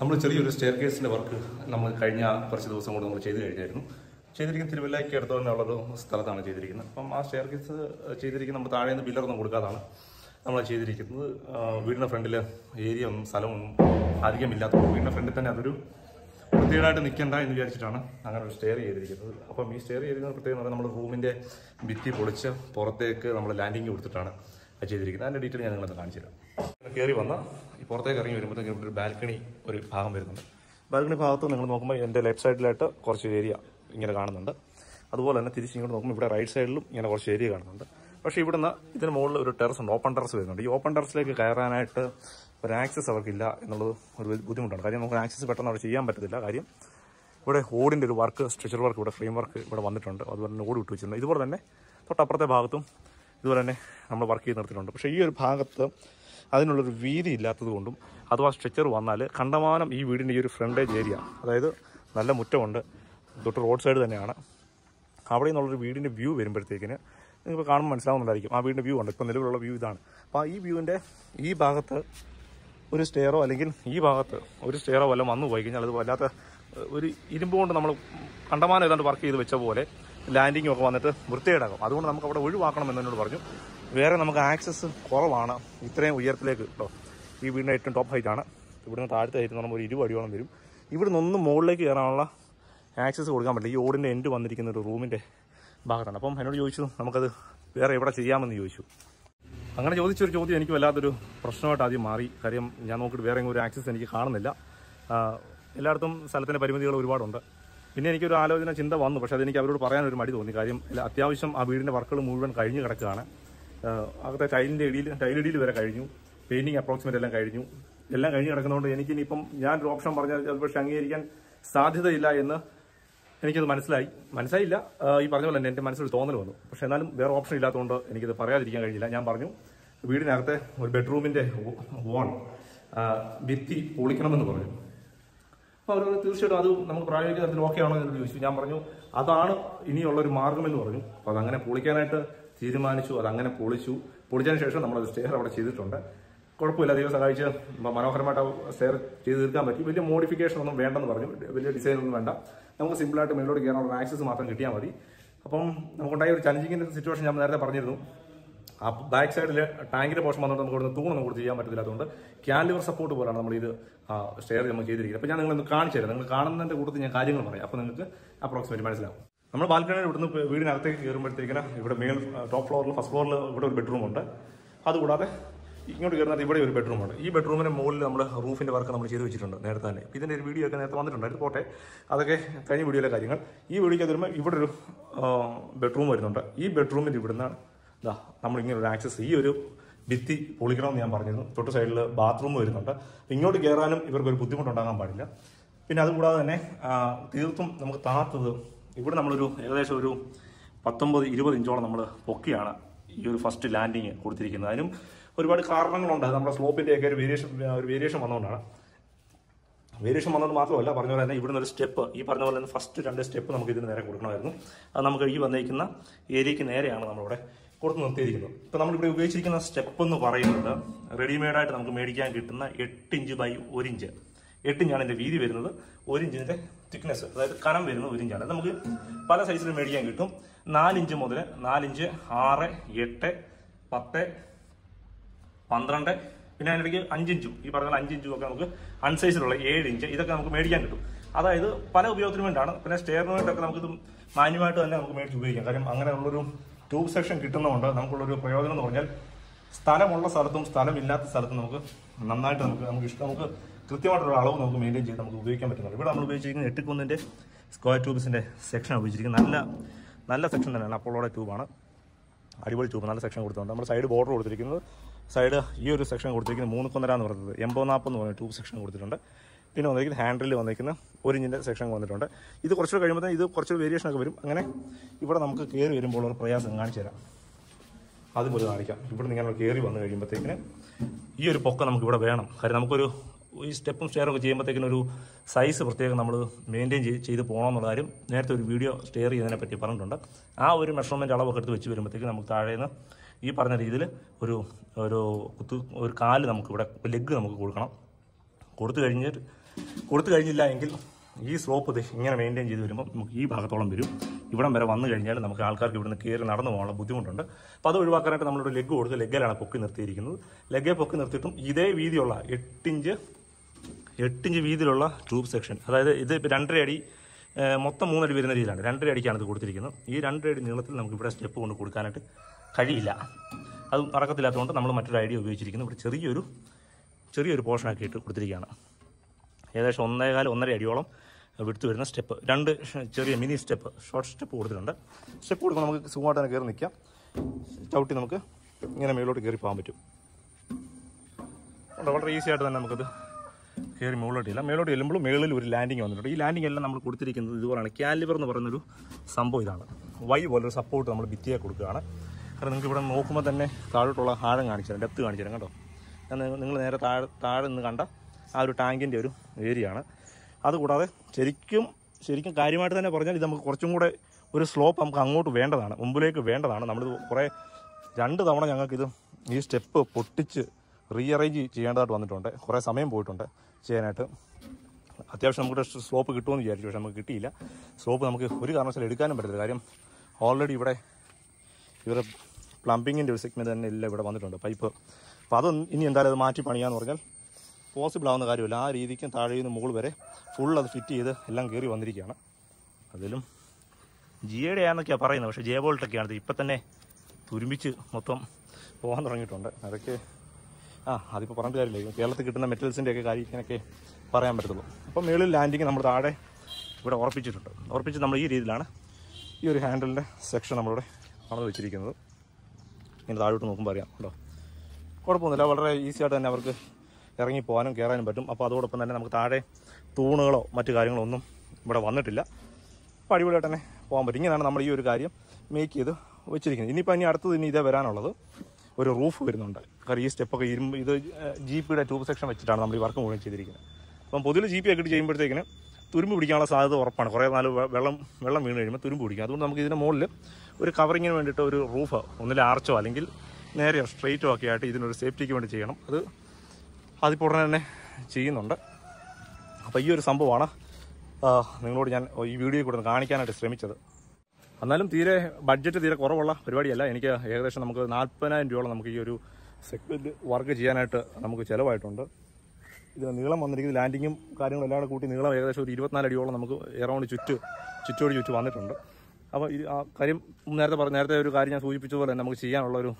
നമ്മൾ ചെറിയൊരു സ്റ്റെയർ കേസിന്റെ വർക്ക് നമ്മൾ കഴിഞ്ഞ കുറച്ച് ദിവസം കൊണ്ട് നമ്മൾ ചെയ്ത് കഴിഞ്ഞായിരുന്നു. ചെയ്തിരിക്കുന്ന തിരുവല്ലയ്ക്ക് അടുത്ത് തന്നെയുള്ളൊരു സ്ഥലത്താണ് ചെയ്തിരിക്കുന്നത്. അപ്പം ആ സ്റ്റെയർ കേസ് ചെയ്തിരിക്കുന്ന നമ്മൾ താഴെ നിന്ന് പില്ലറൊന്നും കൊടുക്കാതാണ് നമ്മൾ ചെയ്തിരിക്കുന്നത്. വീടിന്റെ ഫ്രണ്ടിൽ ഏരിയ ഒന്നും സ്ഥലമൊന്നും അധികം ഇല്ലാത്തപ്പോൾ വീടിന്റെ ഫ്രണ്ടിൽ തന്നെ അതൊരു വൃത്തികേടായിട്ട് നിൽക്കണ്ട എന്ന് വിചാരിച്ചിട്ടാണ് അങ്ങനെ ഒരു സ്റ്റെയർ ചെയ്തിരിക്കുന്നത്. അപ്പം ഈ സ്റ്റെയർ ചെയ്തിരിക്കുന്ന പ്രത്യേകം പറഞ്ഞാൽ നമ്മൾ റൂമിന്റെ ഭിത്തി പൊളിച്ച് പുറത്തേക്ക് നമ്മൾ ലാൻഡിങ് കൊടുത്തിട്ടാണ് ചെയ്തിരിക്കുന്നത്. അതിന്റെ ഡീറ്റെയിൽ ഞാൻ നിങ്ങളത് കാണിച്ചു തരാം കയറി വന്ന പുറത്തേക്ക് ഇറങ്ങി വരുമ്പോഴത്തേക്കും ഒരു ബാൽക്കണി ഒരു ഭാഗം വരുന്നുണ്ട്. ബാൽക്കണി ഭാഗത്ത് നിങ്ങൾ നോക്കുമ്പോൾ എന്റെ ലെഫ്റ്റ് സൈഡിലായിട്ട് കുറച്ച് ഏരിയ ഇങ്ങനെ കാണുന്നുണ്ട്. അതുപോലെ തന്നെ തിരിച്ച് ഇങ്ങോട്ട് നോക്കുമ്പോൾ ഇവിടെ റൈറ്റ് സൈഡിലും ഇങ്ങനെ കുറച്ച് ഏരിയ കാണുന്നുണ്ട്. പക്ഷേ ഇവിടുന്ന് ഇതിന് മുകളിൽ ഒരു ടെറസ് ഉണ്ട് ഓപ്പൺ ടെറസ് വരുന്നുണ്ട്. ഈ ഓപ്പൺ ടെറസിലേക്ക് കയറാനായിട്ട് ഒരു ആക്സസ് അവർക്കില്ല എന്നുള്ളത് ഒരു ബുദ്ധിമുട്ടാണ്. കാര്യം നമുക്ക് ആക്സസ് പെട്ടെന്ന് അവിടെ ചെയ്യാൻ പറ്റത്തില്ല. കാര്യം ഇവിടെ ഓടിന്റെ ഒരു വർക്ക് സ്ട്രെച്ചർ വർക്ക് ഇവിടെ ഫ്രെയിം വർക്ക് ഇവിടെ വന്നിട്ടുണ്ട്. അതുപോലെ തന്നെ ഓടി വിട്ട് വെച്ചിട്ടുണ്ട്. ഇതുപോലെ തന്നെ തൊട്ടപ്പുറത്തെ ഭാഗത്തും ഇതുപോലെ തന്നെ നമ്മൾ വർക്ക് ചെയ്ത് നിർത്തിയിട്ടുണ്ട്. പക്ഷേ ഈ ഒരു ഭാഗത്ത് അതിനുള്ളൊരു വീതി ഇല്ലാത്തത് കൊണ്ടും അഥവാ സ്ട്രെച്ചർ വന്നാൽ കണ്ടമാനം ഈ വീടിന്റെ ഈ ഒരു ഫ്രണ്ടേജ് ഏരിയ അതായത് നല്ല മുറ്റമുണ്ട് തൊട്ട് റോഡ് സൈഡ് തന്നെയാണ്. അവിടെ നിന്നുള്ളൊരു വീടിന്റെ വ്യൂ വരുമ്പോഴത്തേക്കിന് നിങ്ങൾക്ക് കാണുമ്പോൾ മനസ്സിലാവുന്നുണ്ടായിരിക്കും ആ വീടിന്റെ വ്യൂ ഉണ്ട് ഇപ്പോൾ നിലവിലുള്ള വ്യൂ ഇതാണ്. അപ്പോൾ ഈ വ്യൂവിന്റെ ഈ ഭാഗത്ത് ഒരു സ്റ്റെയറോ അല്ലെങ്കിൽ ഈ ഭാഗത്ത് ഒരു സ്റ്റെയറോ വല്ലതും വന്നു പോയി കഴിഞ്ഞാൽ അത് വല്ലാത്ത ഒരു ഇരുമ്പ് കൊണ്ട് നമ്മൾ കണ്ടമാനം ഏതാണ്ട് വർക്ക് ചെയ്ത് വെച്ച പോലെ ലാൻഡിങ്ങും ഒക്കെ വന്നിട്ട് വൃത്തികേടാകും. അതുകൊണ്ട് നമുക്ക് അവിടെ ഒഴിവാക്കണം എന്ന് എന്നോട് പറഞ്ഞു. വേറെ നമുക്ക് ആക്സസ് കുറവാണ്. ഇത്രയും ഉയരത്തിലേക്ക് കേട്ടോ ഈ വീടിന്റെ ഏറ്റവും ടോപ്പ് ഹൈറ്റ് ആണ്. ഇവിടുന്ന് താഴത്തെ ഹൈറ്റ് എന്ന് പറയുമ്പോൾ ഒരു ഇരുപത് അടിയോളം വരും. ഇവിടുന്ന് ഒന്ന് മുകളിലേക്ക് കയറാനുള്ള ആക്സസ് കൊടുക്കാൻ പറ്റില്ല. ഈ ഓടിന്റെ എൻഡ് വന്നിരിക്കുന്ന ഒരു റൂമിന്റെ ഭാഗത്താണ്. അപ്പം എന്നോട് ചോദിച്ചു നമുക്കത് വേറെ എവിടെ ചെയ്യാമെന്ന് ചോദിച്ചു. അങ്ങനെ ചോദിച്ചൊരു ചോദ്യം എനിക്ക് വല്ലാത്തൊരു പ്രശ്നമായിട്ട് ആദ്യം മാറി. കാര്യം ഞാൻ നോക്കിയിട്ട് വേറെ ഒരു ആക്സസ് എനിക്ക് കാണുന്നില്ല. എല്ലായിടത്തും സ്ഥലത്തിന്റെ പരിമിതികൾ ഒരുപാടുണ്ട്. പിന്നെ എനിക്കൊരു ആലോചന ചിന്ത വന്നു. പക്ഷേ അതെനിക്ക് അവരോട് പറയാനൊരു മടി തോന്നി. കാര്യം അത്യാവശ്യം ആ വീടിന്റെ വർക്കുകൾ മുഴുവൻ കഴിഞ്ഞ് കിടക്കുകയാണ്. അകത്തെ ടൈലിന്റെ ഇടിയിൽ ടൈലിടിയിൽ വരെ കഴിഞ്ഞു. പെയിന്റിങ് അപ്രോക്സിമേറ്റ് എല്ലാം കഴിഞ്ഞു. എല്ലാം കഴിഞ്ഞ് കിടക്കുന്നതുകൊണ്ട് എനിക്ക് ഇനിയിപ്പം ഞാനൊരു ഓപ്ഷൻ പറഞ്ഞാൽ അത് പക്ഷേ അംഗീകരിക്കാൻ സാധ്യതയില്ല എന്ന് എനിക്കത് മനസ്സിലായി. മനസ്സിലായില്ല. ഈ പറഞ്ഞ പോലെ തന്നെ എന്റെ മനസ്സിൽ തോന്നൽ വന്നു. പക്ഷേ എന്നാലും വേറെ ഓപ്ഷൻ ഇല്ലാത്തതുകൊണ്ട് എനിക്കത് പറയാതിരിക്കാൻ കഴിഞ്ഞില്ല ഞാൻ പറഞ്ഞു വീടിനകത്തെ ഒരു ബെഡ്റൂമിന്റെ വോൺ ഭിത്തി പൊളിക്കണമെന്ന് പറഞ്ഞു. അപ്പോൾ അവർ തീർച്ചയായിട്ടും അത് നമുക്ക് പ്രായോഗിക തരത്തിൽ ഓക്കെ ആണോ എന്ന് ചോദിച്ചു. ഞാൻ പറഞ്ഞു അതാണ് ഇനിയുള്ള ഒരു മാർഗം എന്ന് പറഞ്ഞു. അപ്പോൾ അതങ്ങനെ പൊളിക്കാനായിട്ട് തീരുമാനിച്ചു അത് അങ്ങനെ പൊളിച്ചു. പൊളിച്ചതിന് ശേഷം നമ്മൾ സ്റ്റെയർ അവിടെ ചെയ്തിട്ടുണ്ട്. കുഴപ്പമില്ല ദൈവം സഹായിച്ച് മനോഹരമായിട്ട് സ്റ്റെയർ ചെയ്ത് തീർക്കാൻ പറ്റി. വലിയ മോഡിഫിക്കേഷൻ ഒന്നും വേണ്ടെന്ന് പറഞ്ഞു. വലിയ ഡിസൈൻ ഒന്നും വേണ്ട. നമുക്ക് സിമ്പിളായിട്ട് മേലോട്ട് കയറാനുള്ള ആക്സസ് മാത്രം കിട്ടിയാൽ മതി. അപ്പം നമുക്കുണ്ടായ ഒരു ചലഞ്ചിങ്ങിന്റെ സിറ്റുവേഷൻ ഞാൻ നേരത്തെ പറഞ്ഞിരുന്നു. ആ ബാക്ക് സൈഡിൽ ടാങ്കിന്റെ പോർഷൻ വന്നുകൊണ്ട് നമുക്ക് ഇവിടുന്ന് തൂണൊന്നും കൊടുത്ത് ചെയ്യാൻ പറ്റത്തില്ലാത്തതുകൊണ്ട് ക്യാൻലിവർ സപ്പോർട്ട് പോലാണ് നമ്മൾ ഇത് സ്റ്റെയർ നമ്മൾ ചെയ്തിരിക്കുന്നത്. അപ്പോൾ ഞാൻ നിങ്ങളൊന്ന് കാണിച്ചു തരാം നിങ്ങൾ കാണുന്നതിന്റെ കൂട്ടത്തിൽ ഞാൻ കാര്യങ്ങൾ പറയാം. അപ്പോൾ നിങ്ങൾക്ക് അപ്രോക്സിമേറ്റ് മനസ്സിലാവും. നമ്മൾ ബാൽക്കണിയിൽ ഇവിടുന്ന് വീടിനകത്തേക്ക് കയറുമ്പോഴത്തേക്കിന് ഇവിടെ മേൽ ടോപ്പ് ഫ്ലോറിൽ ഫസ്റ്റ് ഫ്ലോറിൽ ഇവിടെ ഒരു ബെഡ്റൂം ഉണ്ട്. അതുകൂടാതെ ഇങ്ങോട്ട് കയറുന്നത് ഇവിടെ ഒരു ബെഡ്റൂം ഉണ്ട് ഈ ബെഡ്റൂമിന് മുകളിൽ നമ്മൾ റൂഫിന്റെ വർക്ക് നമ്മൾ ചെയ്ത് വെച്ചിട്ടുണ്ട് നേരത്തെ തന്നെ. ഇതിന്റെ ഒരു വീഡിയോ ഒക്കെ നേരത്തെ വന്നിട്ടുണ്ട്. അതിൽ പോട്ടെ. അതൊക്കെ കഴിഞ്ഞ വീഡിയോയിലെ കാര്യങ്ങൾ. ഈ വീഡിയോയ്ക്ക് വരുമ്പോൾ ഇവിടെ ഒരു ബെഡ്റൂം വരുന്നുണ്ട്. ഈ ബെഡ്റൂമിന്റെ ഇവിടുന്നാണ് ഇതാ നമ്മൾ ഇങ്ങനെ ഒരു ആക്സസ് ഈ ഒരു ഭിത്തി പൊളിക്കണമെന്ന് ഞാൻ പറഞ്ഞിരുന്നു. തൊട്ട് സൈഡിൽ ബാത്റൂം വരുന്നുണ്ട്. ഇങ്ങോട്ട് കയറാനും ഇവർക്കൊരു ബുദ്ധിമുട്ടുണ്ടാകാൻ പാടില്ല. പിന്നെ അതുകൂടാതെ തന്നെ തീർത്തും നമുക്ക് താത്തത് ഇവിടെ നമ്മളൊരു ഏകദേശം ഒരു പത്തൊമ്പത് ഇരുപത് ഇഞ്ചോളം നമ്മൾ പൊക്കിയാണ് ഈ ഒരു ഫസ്റ്റ് ലാൻഡിങ് കൊടുത്തിരിക്കുന്നത്. അതിനും ഒരുപാട് കാരണങ്ങളുണ്ട്. നമ്മുടെ സ്ലോപ്പിന്റെ ഒക്കെ ഒരു വേരിയേഷൻ ഒരു വേരിയേഷൻ വന്നുകൊണ്ടാണ് വേരിയേഷൻ വന്നത് മാത്രമല്ല പറഞ്ഞ പോലെ തന്നെ ഇവിടുന്ന് ഒരു സ്റ്റെപ്പ് ഈ പറഞ്ഞ പോലെ തന്നെ ഫസ്റ്റ് രണ്ട് സ്റ്റെപ്പ് നമുക്ക് ഇതിന് നേരെ കൊടുക്കണമായിരുന്നു. അത് നമുക്ക് ഈ വന്നിരിക്കുന്ന ഏരിയക്ക് നേരെയാണ് നമ്മളിവിടെ കൊടുത്ത് നിർത്തിയിരിക്കുന്നത്. ഇപ്പം നമ്മളിവിടെ ഉപയോഗിച്ചിരിക്കുന്ന സ്റ്റെപ്പ് എന്ന് പറയുന്നത് റെഡിമെയ്ഡായിട്ട് നമുക്ക് മേടിക്കാൻ കിട്ടുന്ന എട്ട് ഇഞ്ച് ബൈ ഒരു ഇഞ്ച്. എട്ട് ഇഞ്ചാണ് വീതി വരുന്നത് ഒരു ഇഞ്ചിന്റെ തിക്നെസ് അതായത് കനം വരുന്നത് ഒരു ഇഞ്ചാണ്. നമുക്ക് പല സൈസിലും മേടിക്കാൻ കിട്ടും. നാലിഞ്ച് മുതൽ നാലിഞ്ച് ആറ് എട്ട് പത്ത് പന്ത്രണ്ട് പിന്നെ അതിനിടയ്ക്ക് അഞ്ചിഞ്ചും. ഈ പറഞ്ഞ അഞ്ചിഞ്ചും ഒക്കെ നമുക്ക് അൺസൈസിലുള്ള ഏഴ് ഇഞ്ച് ഇതൊക്കെ നമുക്ക് മേടിക്കാൻ കിട്ടും. അതായത് പല ഉപയോഗത്തിന് വേണ്ടിയാണ് പിന്നെ സ്റ്റെയറിന് വേണ്ടിയൊക്കെ നമുക്കിത് മാന്യമായിട്ട് തന്നെ നമുക്ക് മേടിച്ച് ഉപയോഗിക്കാം. കാര്യം അങ്ങനെയുള്ളൊരു ട്യൂബ് സെക്ഷൻ കിട്ടുന്നതുകൊണ്ട് നമുക്കുള്ളൊരു പ്രയോജനം എന്ന് പറഞ്ഞാൽ സ്ഥലമുള്ള സ്ഥലത്തും സ്ഥലമില്ലാത്ത സ്ഥലത്തും നമുക്ക് നന്നായിട്ട് നമുക്ക് നമുക്ക് ഇഷ്ടം നമുക്ക് കൃത്യമായിട്ടുള്ള അളവ് നമുക്ക് മെയിന്റെയിൻ ചെയ്ത് നമുക്ക് ഉപയോഗിക്കാൻ പറ്റുന്നുണ്ട്. ഇവിടെ നമ്മൾ ഉപയോഗിച്ചിരിക്കുന്ന എട്ടുകുന്നിന്റെ സ്ക്വയർ ട്യൂബ്സിന്റെ സെക്ഷൻ ഉപയോഗിച്ചിരിക്കുന്നത്. നല്ല നല്ല സെക്ഷൻ തന്നെയാണ് അപ്പോളോടെ ട്യൂബാണ് അടിപൊളി ട്യൂബ് നല്ല സെക്ഷൻ കൊടുത്തിട്ടുണ്ട്. നമ്മൾ സൈഡ് ബോർഡർ കൊടുത്തിരിക്കുന്നത് സൈഡ് ഈ ഒരു സെക്ഷൻ കൊടുത്തിരിക്കുന്നത് മൂന്ന് കൊന്നര എന്ന് പറയുന്നത് എൺപത് നാൽപ്പത് എന്ന് പറഞ്ഞ ട്യൂബ് സെക്ഷൻ കൊടുത്തിട്ടുണ്ട്. പിന്നെ വന്നിരിക്കുന്നത് ഹാൻഡിൽ വന്നിരിക്കുന്ന ഒരു ഇഞ്ചിന്റെ സെക്ഷൻ വന്നിട്ടുണ്ട്. ഇത് കുറച്ചുകൂടെ കഴിയുമ്പോൾ ഇത് വേരിയേഷൻ ഒക്കെ വരും. അങ്ങനെ ഇവിടെ നമുക്ക് കയറി വരുമ്പോൾ ഒരു പ്രയാസം കാണിച്ചു തരാം അതും ഒരു കാണിക്കാം. ഇവിടെ നിന്ന് ഇങ്ങനെ കയറി വന്നു കഴിയുമ്പോഴത്തേക്കിന് ഈ ഒരു പൊക്കം നമുക്ക് ഇവിടെ വേണം. കാര്യം നമുക്കൊരു ഈ സ്റ്റെപ്പും സ്റ്റെയറും ഒക്കെ ചെയ്യുമ്പോഴത്തേക്കിനൊരു സൈസ് പ്രത്യേകം നമ്മൾ മെയിന്റെയിൻ ചെയ്ത് പോകണമെന്നുള്ള കാര്യം നേരത്തെ ഒരു വീഡിയോ സ്റ്റെയർ ചെയ്യുന്നതിനെ പറ്റി പറഞ്ഞിട്ടുണ്ട്. ആ ഒരു മെഷർമെന്റ് അളവൊക്കെ എടുത്ത് വെച്ച് വരുമ്പോഴത്തേക്കും നമുക്ക് താഴെ നിന്ന് ഈ പറഞ്ഞ രീതിയിൽ ഒരു ഒരു കുത്തു ഒരു കാൽ നമുക്ക് ഇവിടെ ലെഗ് നമുക്ക് കൊടുക്കണം. കൊടുത്തു കഴിഞ്ഞിട്ട് കൊടുത്തു കഴിഞ്ഞില്ല എങ്കിൽ ഈ സ്ലോപ്പ് ഇങ്ങനെ മെയിന്റെയിൻ ചെയ്ത് വരുമ്പോൾ നമുക്ക് ഈ ഭാഗത്തോളം വരും. ഇവിടം വരെ വന്നു കഴിഞ്ഞാൽ നമുക്ക് ആൾക്കാർക്ക് ഇവിടുന്ന് കയറി നടന്നു പോകാനുള്ള ബുദ്ധിമുട്ടുണ്ട്. അപ്പോൾ അത് ഒഴിവാക്കാനായിട്ട് നമ്മളൊരു ലെഗ് കൊടുത്ത് ലെഗ്ഗിലാണ് പൊക്കി നിർത്തിയിരിക്കുന്നത്. ലെഗ്ഗെ പൊക്കി നിർത്തിയിട്ടും ഇതേ വീതിയുള്ള എട്ടിഞ്ച് എട്ടിഞ്ച് വീതിയിലുള്ള ട്യൂബ് സെക്ഷൻ അതായത് ഇത് രണ്ടര അടി മൊത്തം മൂന്നടി വരുന്ന രീതിയിലാണ്. രണ്ടര അടിക്കാണ് ഇത് കൊടുത്തിരിക്കുന്നത്. ഈ രണ്ടര അടി നീളത്തിൽ നമുക്ക് ഇവിടെ സ്റ്റെപ്പ് കൊണ്ട് കൊടുക്കാനായിട്ട് കഴിയില്ല. അത് നടക്കത്തില്ലാത്തതുകൊണ്ട് നമ്മൾ മറ്റൊരു ഐഡിയ ഉപയോഗിച്ചിരിക്കുന്നു. ഇവിടെ ചെറിയൊരു ചെറിയൊരു പോർഷനാക്കിയിട്ട് കൊടുത്തിരിക്കുകയാണ്. ഏകദേശം ഒന്നേകാൽ ഒന്നര അടിയോളം വിടുത്ത് വരുന്ന സ്റ്റെപ്പ്. രണ്ട് ചെറിയ മിനി സ്റ്റെപ്പ്. ഷോർട്ട് സ്റ്റെപ്പ് കൊടുത്തിട്ടുണ്ട്. സ്റ്റെപ്പ് കൊടുക്കുമ്പോൾ നമുക്ക് സുഖമായിട്ട് തന്നെ കയറി നിൽക്കാം. ചവിട്ടി നമുക്ക് ഇങ്ങനെ മുകളിലോട്ട് കയറി പോകാൻ പറ്റും. വളരെ ഈസി ആയിട്ട് തന്നെ നമുക്കത് കയറി മുകളിലോട്ട് ഇല്ല മുകളിലോട്ട് ചെല്ലുമ്പോൾ മേളിൽ ഒരു ലാൻഡിങ് വന്നിട്ടുണ്ട്. ഈ ലാൻഡിങ് എല്ലാം നമ്മൾ കൊടുത്തിരിക്കുന്നത് ഇതുപോലെയാണ്. കാലിബർ എന്ന് പറയുന്നൊരു സംഭവം ഇതാണ്. വൈ പോലൊരു സപ്പോർട്ട് നമ്മൾ ഭിത്തിയെ കൊടുക്കുകയാണ്. കാരണം നിങ്ങൾക്ക് ഇവിടെ നോക്കുമ്പോൾ തന്നെ താഴോട്ടുള്ള ആഴം കാണിച്ചു തരാം. ഡെപ്ത് കാണിച്ചു തരാം. കേട്ടോ നിങ്ങൾ നേരെ താഴെ താഴെ നിന്ന് കണ്ട ആ ഒരു ടാങ്കിന്റെ ഒരു ഏരിയ ആണ് അതുകൂടാതെ ശരിക്കും ശരിക്കും കാര്യമായിട്ട് തന്നെ പറഞ്ഞാൽ ഇത് നമുക്ക് കുറച്ചും കൂടെ ഒരു സ്ലോപ്പ് നമുക്ക് അങ്ങോട്ട് വേണ്ടതാണ് മുമ്പിലേക്ക് വേണ്ടതാണ്. നമ്മൾ കുറേ രണ്ട് തവണ ഞങ്ങൾക്കിത് ഈ സ്റ്റെപ്പ് പൊട്ടിച്ച് റീഅറേഞ്ച് ചെയ്യേണ്ടതായിട്ട് വന്നിട്ടുണ്ട്. കുറേ സമയം പോയിട്ടുണ്ട് ചെയ്യാനായിട്ട്. അത്യാവശ്യം നമുക്ക് സ്ലോപ്പ് കിട്ടുമെന്ന് വിചാരിച്ചു പക്ഷെ നമുക്ക് കിട്ടിയില്ല. സ്ലോപ്പ് നമുക്ക് ഒരു കാരണവശാലും എടുക്കാനും പറ്റത്തില്ല. കാര്യം ഓൾറെഡി ഇവിടെ ഇവരുടെ പ്ലംബിങ്ങിന്റെ ഒരു സെഗ്മെന്റ് തന്നെ എല്ലാം ഇവിടെ വന്നിട്ടുണ്ട്. പൈപ്പ് അപ്പോൾ അത് ഇനി എന്തായാലും അത് മാറ്റി പണിയാന്ന് പറഞ്ഞാൽ പോസിബിൾ ആവുന്ന കാര്യമില്ല. ആ രീതിക്കും താഴെ നിന്ന് മുകൾ വരെ ഫുൾ അത് ഫിറ്റ് ചെയ്ത് എല്ലാം കയറി വന്നിരിക്കുകയാണ്. അതിലും ജിയുടെ ആണെന്നൊക്കെയാണ് പറയുന്നത്. പക്ഷേ ജെ ബോൾട്ടൊക്കെയാണ് ഇപ്പം തന്നെ തുരുമ്പിച്ച് മൊത്തം പോകാൻ തുടങ്ങിയിട്ടുണ്ട്. അതൊക്കെ ആ അതിപ്പോൾ പറഞ്ഞിട്ട് കാര്യമില്ല. കേരളത്തിൽ കിട്ടുന്ന മെറ്റൽസിന്റെയൊക്കെ കാര്യത്തിനൊക്കെ പറയാൻ പറ്റത്തുള്ളൂ. അപ്പം മേളിൽ ലാൻഡിങ് നമ്മൾ താഴെ ഇവിടെ ഉറപ്പിച്ചിട്ടുണ്ട്. ഉറപ്പിച്ച് നമ്മൾ ഈ രീതിയിലാണ് ഈ ഒരു ഹാൻഡിലിന്റെ സെക്ഷൻ നമ്മളിവിടെ അളന്ന് വെച്ചിരിക്കുന്നത്. ഇങ്ങനെ താഴോട്ട് നോക്കുമ്പോൾ അറിയാം. കേട്ടോ. കുഴപ്പമൊന്നുമില്ല. വളരെ ഈസി ആയിട്ട് തന്നെ അവർക്ക് ഇറങ്ങി പോകാനും കയറാനും പറ്റും. അപ്പോൾ അതോടൊപ്പം തന്നെ നമുക്ക് താഴെ തൂണുകളോ മറ്റു കാര്യങ്ങളോ ഒന്നും ഇവിടെ വന്നിട്ടില്ല. അപ്പോൾ അടിപൊളിയായിട്ട് തന്നെ പോകാൻ പറ്റും. ഇങ്ങനെയാണ് നമ്മൾ ഈ ഒരു കാര്യം മേക്ക് ചെയ്ത് വെച്ചിരിക്കുന്നത്. ഇനിയിപ്പോൾ ഇനി അടുത്തത് ഇനി ഇതേ വരാനുള്ളത് ഒരു റൂഫ് വരുന്നുണ്ട്. കാരണം ഈ സ്റ്റെപ്പൊക്കെ ഇരുമ്പ് ഇത് ജിപിയുടെ ട്യൂബ് സെക്ഷൻ വെച്ചിട്ടാണ് നമ്മൾ ഈ വർക്ക് മുഴുവൻ ചെയ്തിരിക്കുന്നത്. അപ്പം പൊതുവിൽ ജി പി ഒക്കെ ഇട്ട് ചെയ്യുമ്പോഴത്തേക്കിന് തുരുമ്പ് പിടിക്കാനുള്ള സാധ്യത ഉറപ്പാണ്. കുറേ നാല് വെള്ളം വെള്ളം വീണ് കഴിയുമ്പോൾ തുരുമ്പ് പിടിക്കും. അതുകൊണ്ട് നമുക്ക് ഇതിന്റെ മുകളിൽ ഒരു കവറിങ്ങിന് വേണ്ടിയിട്ട് ഒരു റൂഫ് ഒന്നിലെ ആർച്ചോ അല്ലെങ്കിൽ നേരെയോ സ്ട്രെയിറ്റോ ഒക്കെ ആയിട്ട് ഇതിനൊരു സേഫ്റ്റിക്ക് വേണ്ടി ചെയ്യണം. അത് അതിപ്പോൾ ഉടനെ തന്നെ ചെയ്യുന്നുണ്ട്. അപ്പോൾ ഈ ഒരു സംഭവമാണ് നിങ്ങളോട് ഞാൻ ഈ വീഡിയോ കൂടെ കാണിക്കാനായിട്ട് ശ്രമിച്ചത്. എന്നാലും തീരെ ബഡ്ജറ്റ് തീരെ കുറവുള്ള പരിപാടിയല്ല. എനിക്ക് ഏകദേശം നമുക്ക് നാൽപ്പതിനായിരം രൂപയോളം നമുക്ക് ഈ ഒരു സെഗ്മെന്റ് വർക്ക് ചെയ്യാനായിട്ട് നമുക്ക് ചിലവായിട്ടുണ്ട്. ഇത് നീളം വന്നിരിക്കുന്നത് ലാൻഡിങ്ങും കാര്യങ്ങളും എല്ലാം കൂടി നീളം ഏകദേശം ഒരു ഇരുപത്തിനാല് അടിയോളം നമുക്ക് എറൗണ്ട് ചുറ്റ് ചുറ്റോട് ചുറ്റ് വന്നിട്ടുണ്ട്. അപ്പോൾ ഈ ആ കാര്യം നേരത്തെ പറഞ്ഞ നേരത്തെ ഒരു കാര്യം ഞാൻ സൂചിപ്പിച്ചതുപോലെ തന്നെ നമുക്ക് ചെയ്യാനുള്ള ഒരു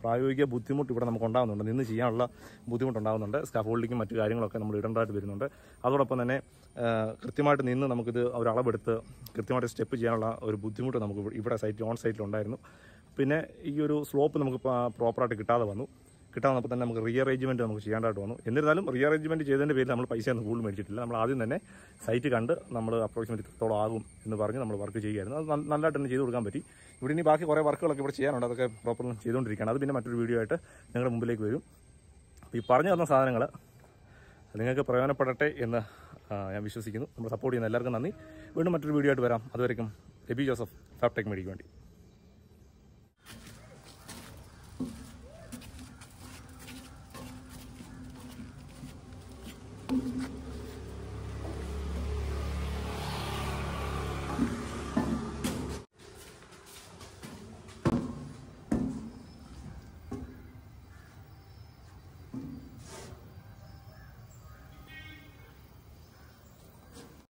പ്രായോഗിക ബുദ്ധിമുട്ട് ഇവിടെ നമുക്ക് ഉണ്ടാകുന്നുണ്ട്. നിന്ന് ചെയ്യാനുള്ള ബുദ്ധിമുട്ടുണ്ടാകുന്നുണ്ട്. സ്കാഫോൾഡിങ്ങും മറ്റു കാര്യങ്ങളൊക്കെ നമ്മൾ ഇടേണ്ടതായിട്ട് വരുന്നുണ്ട്. അതോടൊപ്പം തന്നെ കൃത്യമായിട്ട് നിന്ന് നമുക്കിത് ഒരു അളവെടുത്ത് കൃത്യമായിട്ട് സ്റ്റെപ്പ് ചെയ്യാനുള്ള ഒരു ബുദ്ധിമുട്ട് നമുക്ക് ഇവിടെ സൈറ്റിൽ ഓൺ സൈറ്റിൽ ഉണ്ടായിരുന്നു പിന്നെ ഈ ഒരു സ്ലോപ്പ് നമുക്ക് പ്രോപ്പറായിട്ട് കിട്ടാതെ വന്നു. കിട്ടാൻ വന്നപ്പോൾ തന്നെ നമുക്ക് റീഅറേഞ്ച്മെന്റ് നമുക്ക് ചെയ്യേണ്ടതായിട്ട് വന്നു. എന്നിരുന്നാലും റീഅറേഞ്ച്മെന്റ് ചെയ്തതിന്റെ പേരിൽ നമ്മൾ പൈസ ഒന്നും കൂടുതൽ മേടിച്ചിട്ടില്ല. നമ്മൾ ആദ്യം തന്നെ സൈറ്റ് കണ്ട് നമ്മൾ അപ്രോക്സിമേറ്റ് ഇത്രത്തോളം ആകും എന്ന് പറഞ്ഞ് നമ്മൾ വർക്ക് ചെയ്യുകയായിരുന്നു. അത് നല്ലതായിട്ട് തന്നെ ചെയ്ത് കൊടുക്കാൻ പറ്റി. ഇവിടെ ഇനി ബാക്കി കുറേ വർക്കുകളൊക്കെ ഇവിടെ ചെയ്യാനുണ്ട്. അതൊക്കെ പ്രോപ്പർ ചെയ്തുകൊണ്ടിരിക്കുകയാണ്. അത് പിന്നെ മറ്റൊരു വീഡിയോ ആയിട്ട് നിങ്ങളുടെ മുമ്പിലേക്ക് വരും. ഈ പറഞ്ഞു തന്ന സാധനങ്ങൾ നിങ്ങൾക്ക് പ്രയോജനപ്പെടട്ടെ എന്ന് ഞാൻ വിശ്വസിക്കുന്നു. നമ്മൾ സപ്പോർട്ട് ചെയ്യുന്ന എല്ലാവർക്കും നന്ദി. വീണ്ടും മറ്റൊരു വീഡിയോ ആയിട്ട് വരാം. അതുവരെയും എബി ജോസഫ് ഫാപ്ടെക് മീഡിയയ്ക്ക് വേണ്ടി.